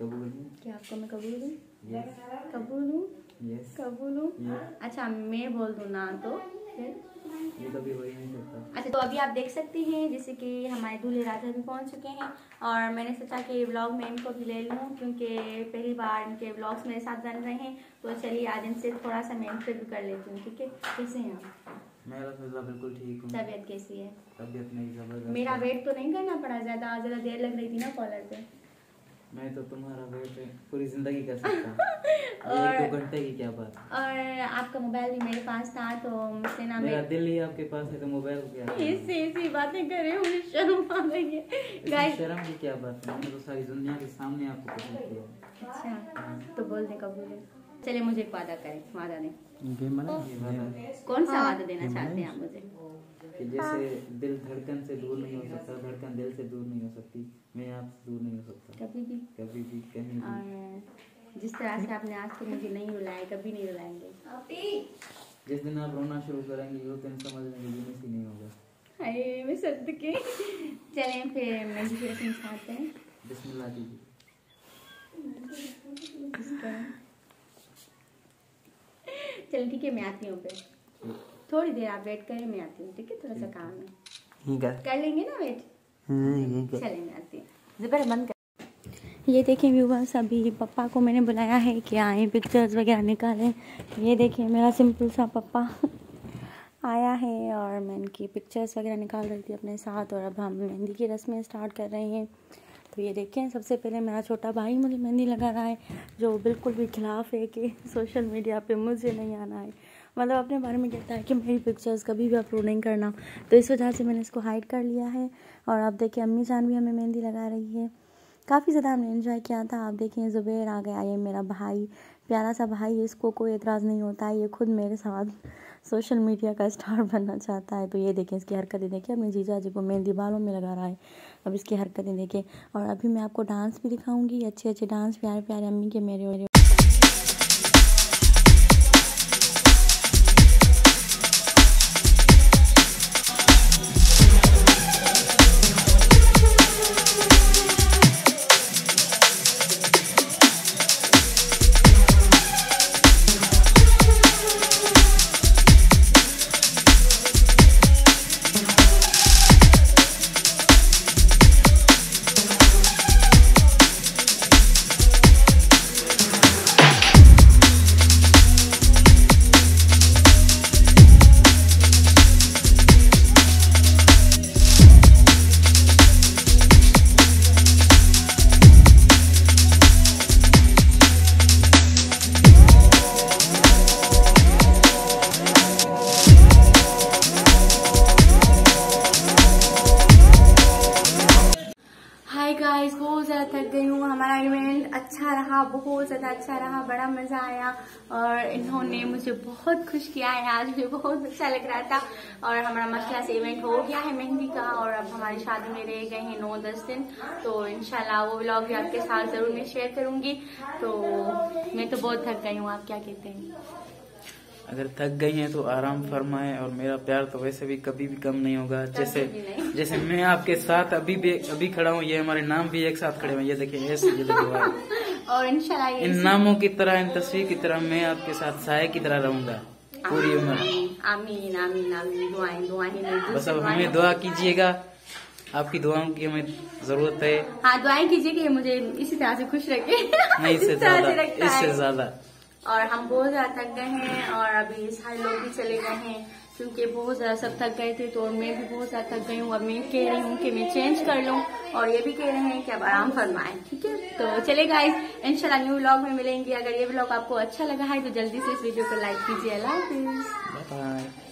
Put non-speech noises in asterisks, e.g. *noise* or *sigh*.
कबूल हूँ। क्या आपको मैं कबूल हूँ कबूल हूँ? कबूल हूँ? अच्छा मैं बोल दूँ ना तो? ये कभी हो ही नहीं सकता। अच्छा तो अभी आप देख सकते हैं जैसे कि हमारे दूल्हे राजा भी पहुँच चुके हैं और मैंने सोचा कि व्लॉग में इनको भी ले लूँ क्योंकि पहली बार इनके व्लॉग्स मेरे साथ बन रहे हैं तो चलिए आज इनसे थोड़ा सा मैं इंटरव्यू कर लेती हूँ ठीक है? कैसे हैं आप? मैं बिल्कुल ठीक हूँ। तबीयत कैसी है? तबीयत ज़बरदस्त मेरा वेट तो नहीं करना पड़ा ज़्यादा ज़्यादा देर लग रही थी ना कॉलर पे। मैं तो तुम्हारा वेट पूरी ज़िंदगी कर सकता *laughs* और- दो घंटे की क्या बात और आपका मोबाइल भी मेरे पास था तो मुझसे ना मेरा दिल ही आपके पास है तो मोबाइल को क्या? ऐसी ऐसी बातें कर रही हूँ मुझे शर्म आ रही है। गाइस शर्म की क्या बात है? मैंने तो सारी दुनिया के सामने आपको पसंद किया। अच्छा तो बोल दे कबूल है चलिए मुझे एक वादा करें वादा दें। ये वादा कौन सा वादा देना चाहते हैं आप मुझे? कि जैसे दिल धड़कन से दूर नहीं हो सकता धड़कन दिल से दूर नहीं हो सकती मैं आपसे दूर नहीं हो सकता कभी भी कभी भी कहीं भी और जिस तरह से आपने आज तक मुझे नहीं रुलाया कभी नहीं रुलाएँगे। जिस दिन आप रोना शुरू करेंगे उस दिन समझ लेंगे जिनिस ही नहीं होगा। अरे मैं सद के। चलें फिर मेहंदी की रस्म खाते हैं। बिस्मिल्लाह इसका। चलो ठीक है मैं आती हूँ फिर। थोड़ी देर आप वेट करें मैं आती हूँ ठीक है थोड़ा सा काम है। कर लेंगे ना वेट ठीक है। चले मैं आती हूँ। ज़ुबर बंद कर ये देखिए व्यूवर्स अभी पप्पा को मैंने बुलाया है कि आए पिक्चर्स वगैरह निकालें। ये देखिए मेरा सिंपल सा पप्पा आया है और मैं इनकी पिक्चर्स वगैरह निकाल रही थी अपने साथ और अब हम मेहंदी की रस्में स्टार्ट कर रहे हैं। तो ये देखें सबसे पहले मेरा छोटा भाई मुझे मेहंदी लगा रहा है, जो बिल्कुल भी खिलाफ है कि सोशल मीडिया पे मुझे नहीं आना है। मतलब अपने बारे में कहता है कि मेरी पिक्चर्स कभी भी अपलोड नहीं करना। तो इस वजह से मैंने इसको हाइड कर लिया है और अब देखिए, अम्मी जान भी हमें मेहंदी लगा रही है। काफ़ी ज़्यादा हमने इन्जॉय किया था। आप देखें ज़ुबैर आ गया, ये मेरा भाई। प्यारा सा भाई, इसको कोई एतराज़ नहीं होता। है ये खुद मेरे साथ सोशल मीडिया का स्टार *laughs* बनना चाहता है। तो ये देखें इसकी हरकतें देखें अपने जीजा जी को मेहंदी बालों में लगा रहा है। अब इसकी हरकतें देखें और अभी मैं आपको डांस भी दिखाऊँगी। अच्छे अच्छे डांस प्यारे प्यारे अम्मी के मेरे रहा बहुत ज़्यादा अच्छा रहा बड़ा मज़ा आया और इन्होंने मुझे बहुत खुश किया है आज मुझे बहुत अच्छा लग रहा था और हमारा मसला से इवेंट हो गया है मेहंदी का और अब हमारी शादी में रह गए हैं नौ दस दिन तो इनशाला वो व्लॉग भी आपके साथ ज़रूर मैं शेयर करूँगी। तो मैं तो बहुत थक गई हूँ आप क्या कहते हैं? अगर थक गई हैं तो आराम फरमाएँ और मेरा प्यार तो वैसे भी कभी भी कम नहीं होगा जैसे नहीं। जैसे मैं आपके साथ अभी भी अभी खड़ा हूँ ये हमारे नाम भी एक साथ खड़े हुए हैं ये देखिए ऐसे ये देखिए और इनशाला इन नामों की तरह इन तस्वीर की तरह मैं आपके साथ साय की तरह रहूँगा। पूरी उम्र। आमीन आमीन आमीन। दुआएँ दुआएँ बस अब हमें दुआ कीजिएगा। आपकी दुआओं की हमें ज़रूरत है। हाँ दुआएँ कीजिए कि मुझे इसी तरह से खुश रखे। नहीं इससे ज़्यादा इससे ज़्यादा। और हम बहुत ज़्यादा थक गए हैं और अभी सारे लोग भी चले गए हैं, क्योंकि बहुत ज़्यादा सब थक गए थे तो मैं भी बहुत ज़्यादा थक गई हूँ। अब मैं कह रही हूँ कि मैं चेंज कर लूँ और ये भी कह रहे हैं कि अब आराम फरमाएँ, ठीक है? तो चले गाइस इंशाल्लाह न्यू व्लॉग में मिलेंगे। अगर ये ब्लॉग आपको अच्छा लगा है तो जल्दी से इस वीडियो को लाइक कीजिए। अल्लाह हाफिज।